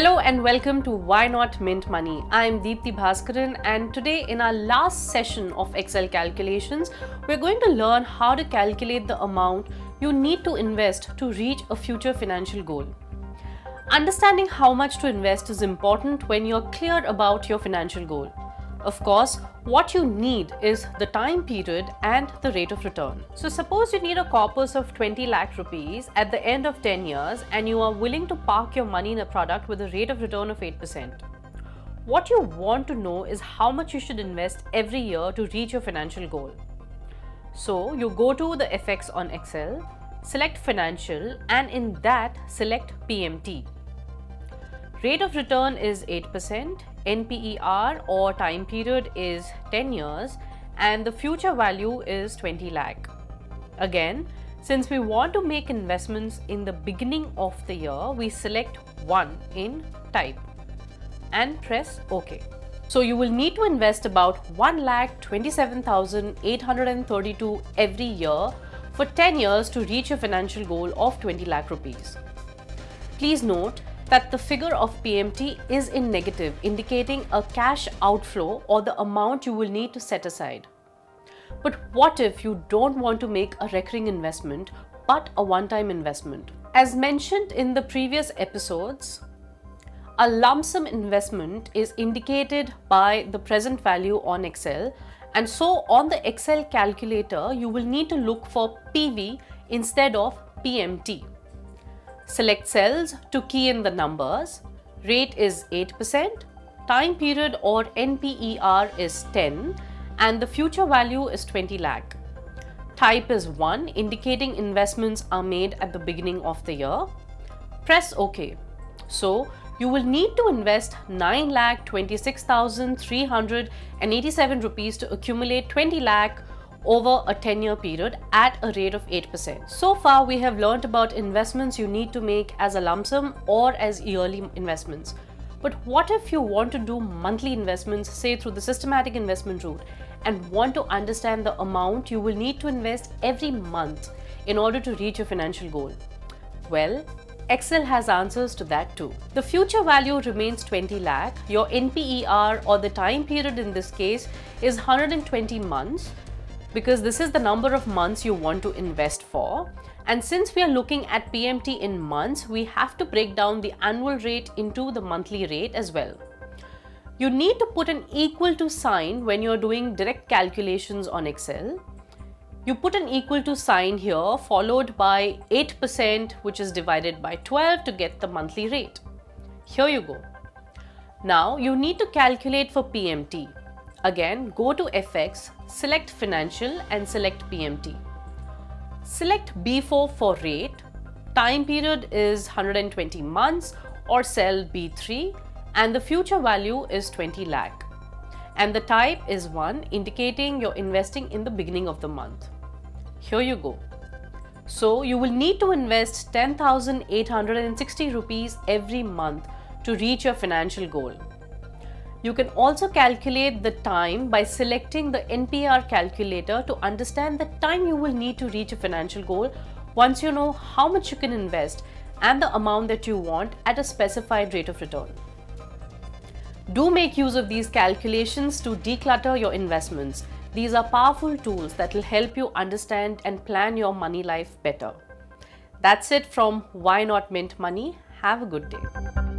Hello and welcome to Why Not Mint Money. I'm Deepthi Bhaskaran and today in our last session of Excel calculations, we're going to learn how to calculate the amount you need to invest to reach a future financial goal. Understanding how much to invest is important when you're clear about your financial goal. Of course, what you need is the time period and the rate of return. So suppose you need a corpus of 20 lakh rupees at the end of 10 years and you are willing to park your money in a product with a rate of return of 8%. What you want to know is how much you should invest every year to reach your financial goal. So you go to the FX on Excel, select financial and in that select PMT. Rate of return is 8%, NPER or time period is 10 years and the future value is 20 lakh. Again, since we want to make investments in the beginning of the year, we select 1 in type and press OK. So you will need to invest about 1,27,832 every year for 10 years to reach your financial goal of 20 lakh rupees. Please note that the figure of PMT is in negative, indicating a cash outflow or the amount you will need to set aside. But what if you don't want to make a recurring investment but a one-time investment? As mentioned in the previous episodes, a lump sum investment is indicated by the present value on Excel and so on the Excel calculator you will need to look for PV instead of PMT. Select cells to key in the numbers. Rate is 8%, time period or NPER is 10 and the future value is 20 lakh. Type is 1 indicating investments are made at the beginning of the year. Press OK. So you will need to invest 9 lakh 26,387 rupees to accumulate 20 lakh over a 10 year period at a rate of 8%. So far, we have learned about investments you need to make as a lump sum or as yearly investments. But what if you want to do monthly investments, say through the systematic investment route, and want to understand the amount you will need to invest every month in order to reach your financial goal? Well, Excel has answers to that too. The future value remains 20 lakh. Your NPER or the time period in this case is 120 months because this is the number of months you want to invest for. And since we are looking at PMT in months, we have to break down the annual rate into the monthly rate as well. You need to put an equal to sign when you're doing direct calculations on Excel. You put an equal to sign here followed by 8% which is divided by 12 to get the monthly rate. Here you go. Now you need to calculate for PMT. Again, go to FX, select Financial and select PMT. Select B4 for rate. Time period is 120 months or cell B3 and the future value is 20 lakh. And the type is 1 indicating you're investing in the beginning of the month. Here you go. So you will need to invest 10,860 rupees every month to reach your financial goal. You can also calculate the time by selecting the NPER calculator to understand the time you will need to reach a financial goal once you know how much you can invest and the amount that you want at a specified rate of return. Do make use of these calculations to declutter your investments. These are powerful tools that will help you understand and plan your money life better. That's it from Why Not Mint Money. Have a good day.